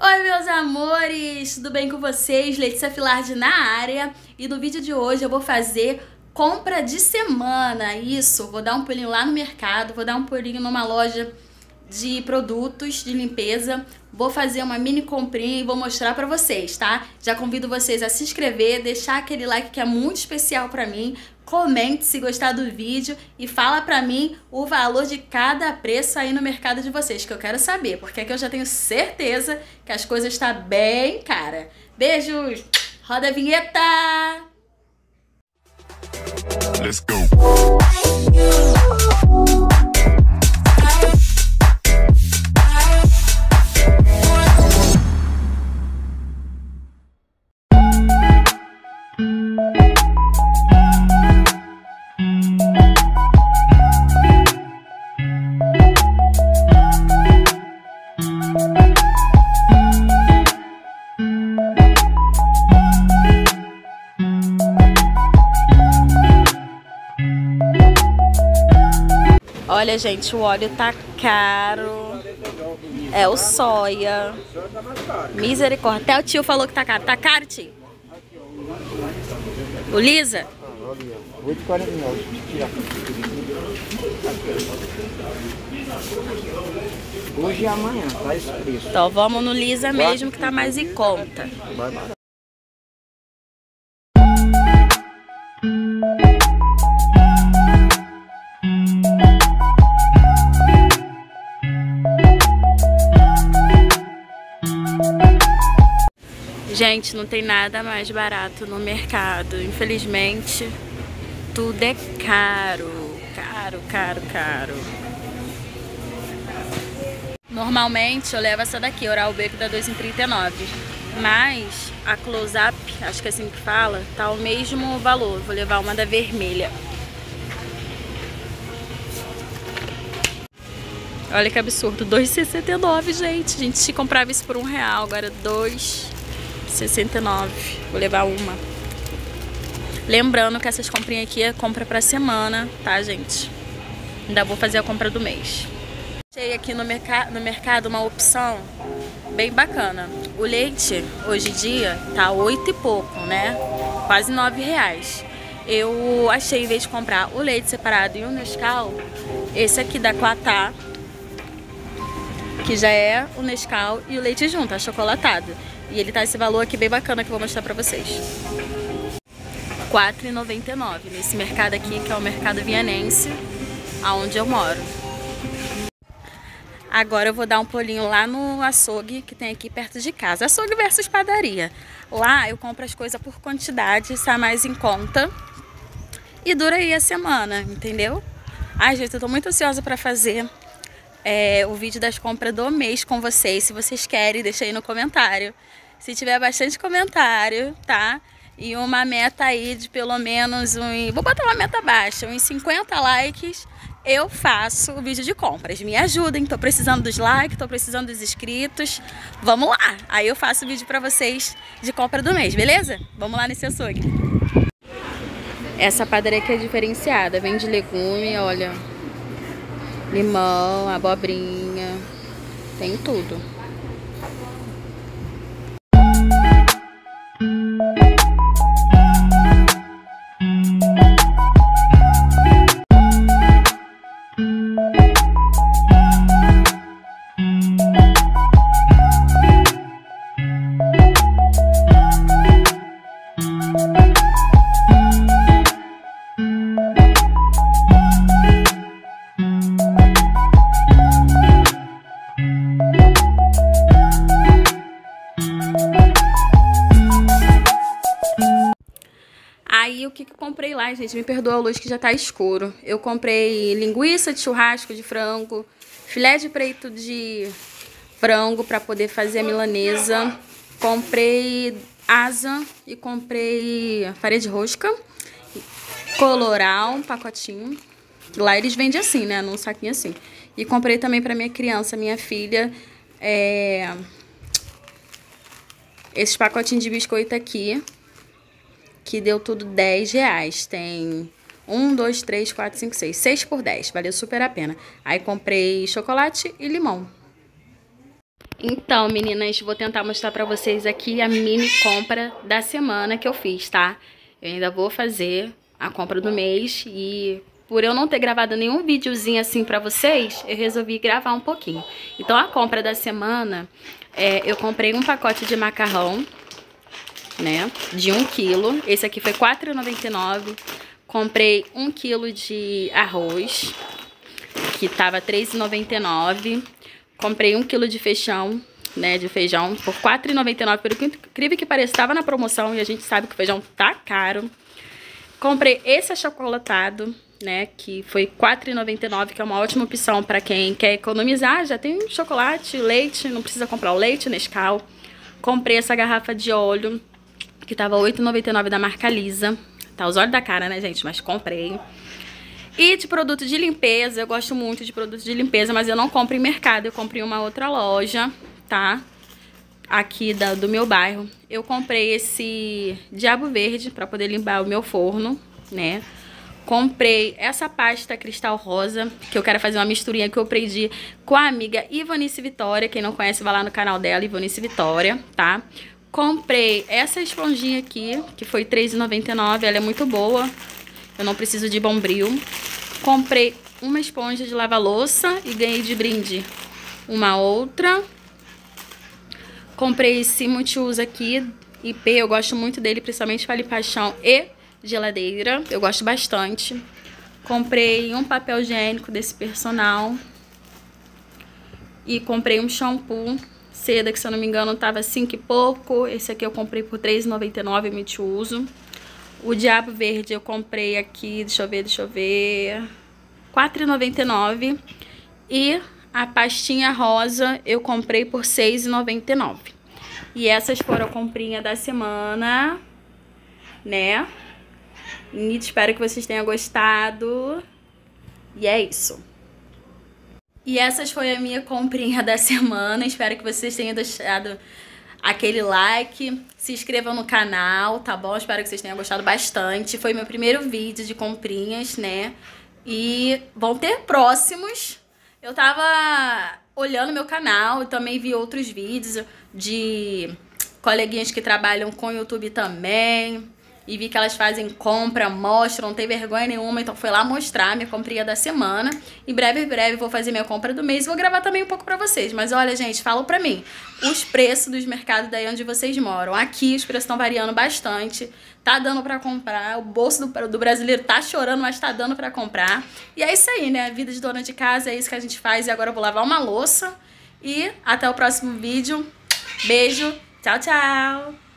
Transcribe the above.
Oi, meus amores! Tudo bem com vocês? Letícia Filardi na área. E no vídeo de hoje eu vou fazer compra de semana. Isso, vou dar um pulinho lá no mercado, vou dar um pulinho numa loja de produtos de limpeza. Vou fazer uma mini comprinha e vou mostrar pra vocês, tá? Já convido vocês a se inscrever, deixar aquele like que é muito especial pra mim. Comente se gostar do vídeo e fala pra mim o valor de cada preço aí no mercado de vocês, que eu quero saber, porque aqui eu já tenho certeza que as coisas estão tá bem cara. Beijos! Roda a vinheta! Let's go! Olha, gente, o óleo tá caro. É o soia. Misericórdia. Até o tio falou que tá caro. Tá caro, tio? O Lisa? 8,49. Hoje e amanhã, tá esse preço. Então vamos no Lisa mesmo que tá mais em conta. Gente, não tem nada mais barato no mercado. Infelizmente, tudo é caro. Caro, caro, caro. Normalmente eu levo essa daqui, Oral B, que dá 2,39. Mas a Close Up, acho que é assim que fala, tá o mesmo valor. Vou levar uma da vermelha. Olha que absurdo, 2,69, gente. A gente comprava isso por um real, agora 2 69. Vou levar uma. Lembrando que essas comprinhas aqui é compra pra semana, tá, gente? Ainda vou fazer a compra do mês. Achei aqui no, merca no mercado uma opção bem bacana. O leite, hoje em dia, tá oito e pouco, né? Quase nove reais. Eu achei, em vez de comprar o leite separado e o Nescau, esse aqui da Quatá, que já é o Nescau e o leite junto, achocolatado. E ele tá esse valor aqui bem bacana que eu vou mostrar pra vocês. R$4,99 nesse mercado aqui, que é o mercado vianense, aonde eu moro. Agora eu vou dar um pulinho lá no açougue que tem aqui perto de casa. Açougue versus padaria. Lá eu compro as coisas por quantidade, sai mais em conta. E dura aí a semana, entendeu? Ai, gente, eu tô muito ansiosa pra fazer é, o vídeo das compras do mês com vocês. Se vocês querem, deixa aí no comentário. Se tiver bastante comentário, tá? E uma meta aí de pelo menos um... Vou botar uma meta baixa, uns 50 likes, eu faço o vídeo de compras. Me ajudem, tô precisando dos likes, tô precisando dos inscritos. Vamos lá! Aí eu faço o vídeo pra vocês de compra do mês, beleza? Vamos lá nesse açougue. Essa padaria aqui é diferenciada, vem de legume, olha limão, abobrinha, tem tudo. Aí o que, que comprei lá, gente? Me perdoa a luz que já tá escuro. Eu comprei linguiça de churrasco de frango, filé de preto de frango para poder fazer a milanesa. Comprei asa e comprei farinha de rosca, coloral, um pacotinho. Lá eles vendem assim, né? Num saquinho assim. E comprei também para minha criança, minha filha, é... esses pacotinhos de biscoito aqui que deu tudo 10 reais. Tem 1, 2, 3, 4, 5, 6. 6 por 10. Valeu super a pena. Aí comprei chocolate e limão. Então, meninas, vou tentar mostrar pra vocês aqui a mini compra da semana que eu fiz, tá? Eu ainda vou fazer a compra do mês e por eu não ter gravado nenhum videozinho assim pra vocês, eu resolvi gravar um pouquinho. Então, a compra da semana, é, eu comprei um pacote de macarrão, né, de 1 quilo. Esse aqui foi R$4,99. Comprei 1 quilo de arroz, que tava R$3,99. Comprei 1 quilo de feijão, né, de feijão por R$4,99. Pelo incrível que pareça, estava na promoção e a gente sabe que o feijão tá caro. Comprei esse achocolatado, né, que foi R$4,99, que é uma ótima opção para quem quer economizar. Já tem chocolate, leite, não precisa comprar o leite, Nescau. Comprei essa garrafa de óleo, que tava R$8,99 da marca Lisa. Tá os olhos da cara, né, gente, mas comprei. E de produto de limpeza, eu gosto muito de produto de limpeza, mas eu não compro em mercado, eu compro em uma outra loja, tá? Aqui da, do meu bairro. Eu comprei esse Diabo Verde para poder limpar o meu forno, né? Comprei essa pasta cristal rosa, que eu quero fazer uma misturinha que eu aprendi com a amiga Ivanice Vitória. Quem não conhece, vai lá no canal dela, Ivanice Vitória, tá? Comprei essa esponjinha aqui, que foi R$3,99. Ela é muito boa. Eu não preciso de bombril. Comprei uma esponja de lava-louça e ganhei de brinde uma outra. Comprei esse multiuso aqui, IP. Eu gosto muito dele, principalmente para limpar chão e geladeira. Eu gosto bastante. Comprei um papel higiênico desse personal. E comprei um shampoo seda, que se eu não me engano tava 5 e pouco. Esse aqui eu comprei por R$3,99, multiuso. O Diabo Verde eu comprei aqui, deixa eu ver, deixa eu ver... R$4,99. E a pastinha rosa eu comprei por R$6,99. E essas foram a comprinha da semana, né? E espero que vocês tenham gostado. E é isso. E essas foi a minha comprinha da semana. Espero que vocês tenham deixado aquele like, se inscrevam no canal, tá bom? Espero que vocês tenham gostado bastante. Foi meu primeiro vídeo de comprinhas, né? E vão ter próximos. Eu tava olhando meu canal e também vi outros vídeos de coleguinhas que trabalham com YouTube também e vi que elas fazem compra, mostram, não tem vergonha nenhuma, então foi lá mostrar minha comprinha da semana. Em breve, em breve vou fazer minha compra do mês, vou gravar também um pouco pra vocês. Mas olha, gente, fala pra mim, os preços dos mercados daí onde vocês moram. Aqui os preços estão variando bastante, tá dando pra comprar, o bolso do, do brasileiro tá chorando, mas tá dando pra comprar. E é isso aí, né? Vida de dona de casa, é isso que a gente faz. E agora eu vou lavar uma louça. E até o próximo vídeo. Beijo, tchau, tchau!